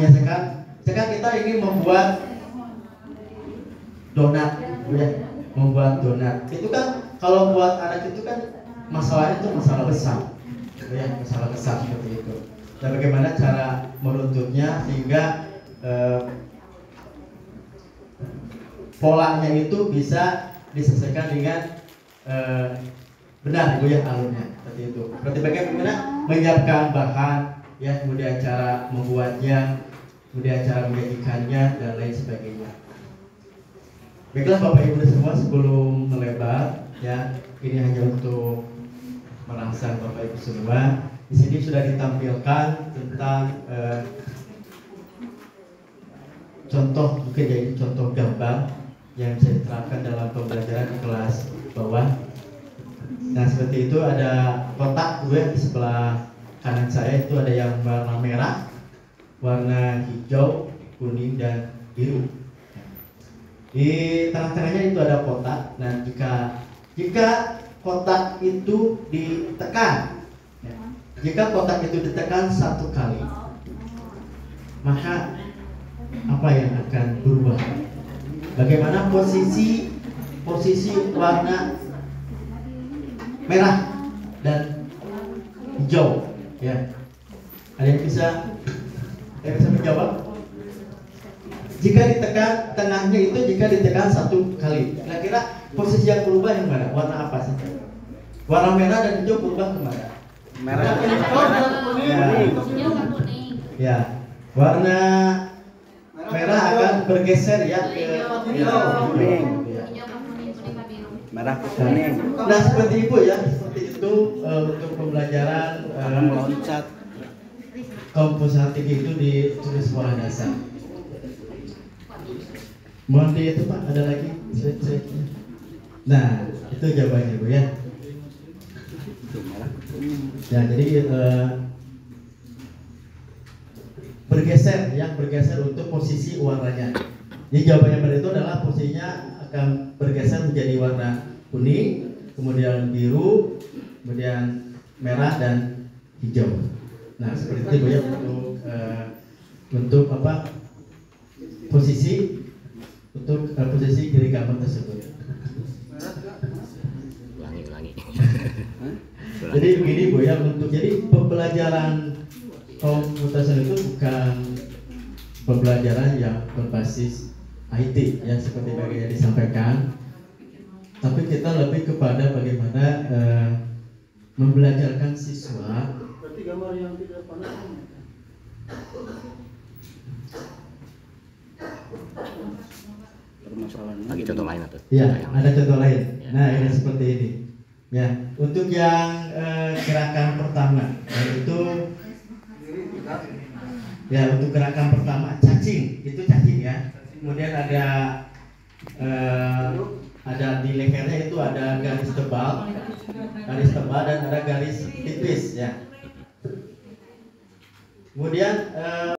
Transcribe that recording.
menyelesaikan misalkan kita ingin membuat donat ya membuat donat. Itu kan kalau buat anak itu kan masalahnya itu masalah besar. Ya masalah besar seperti itu. Dan bagaimana cara menuntutnya sehingga eh, polanya itu bisa diselesaikan dengan eh, benar bu ya alurnya seperti itu. Seperti bagaimana menyiapkan bahan ya kemudian cara membuatnya kemudian cara menyajikannya dan lain sebagainya. Baiklah bapak ibu semua sebelum melebar ya ini hanya untuk merangsang bapak ibu semua. Di sini sudah ditampilkan tentang eh, contoh mungkin jadi contoh gambar yang bisa diterapkan dalam pembelajaran di kelas bawah. Nah seperti itu ada kotak gue di sebelah kanan saya itu ada yang warna merah, warna hijau, kuning dan biru. Di tengah-tengahnya itu ada kotak. Nah jika jika kotak itu ditekan, ya, jika kotak itu ditekan satu kali, maka apa yang akan berubah? Bagaimana posisi posisi warna merah dan hijau? Ya, ada yang bisa yang bisa menjawab? Jika ditekan tengahnya itu jika ditekan satu kali, kira-kira posisi yang berubah yang mana? Warna apa sih? Warna merah dan hijau berubah ke mana? Merah. Ya. Ya, warna merah akan bergeser ya ke hijau. Ya. Merah ke kuning. Nah seperti itu ya, seperti itu eh, untuk pembelajaran Akan eh, komposatif itu di tulis sekolah dasar. Mohon di itu Pak, ada lagi. Nah, itu jawabannya Bu ya. Ke kuning. Ya, jadi eh, bergeser, yang bergeser untuk posisi warnanya. Jadi jawabannya pada itu adalah posisinya akan bergeser menjadi warna kuning, kemudian biru, kemudian merah dan hijau. Nah, seperti itu Bu ya untuk eh, untuk apa posisi untuk eh, posisi kiri gambar tersebut. ulangi ulangi Hah? Jadi begini Bu ya untuk jadi pembelajaran komputer itu bukan pembelajaran yang berbasis IT ya seperti bagaimana disampaikan, tapi kita lebih kepada bagaimana eh, membelajarkan siswa Berarti gambar yang tidak Permasalahan lagi contoh lain atau Ya, ada contoh lain. Ya. Nah, ini seperti ini. Ya, untuk yang eh, gerakan pertama yaitu ya untuk gerakan pertama cacing itu cacing ya. Kemudian ada eh, ada di lehernya itu ada garis tebal, garis tebal dan ada garis tipis ya. Kemudian eh,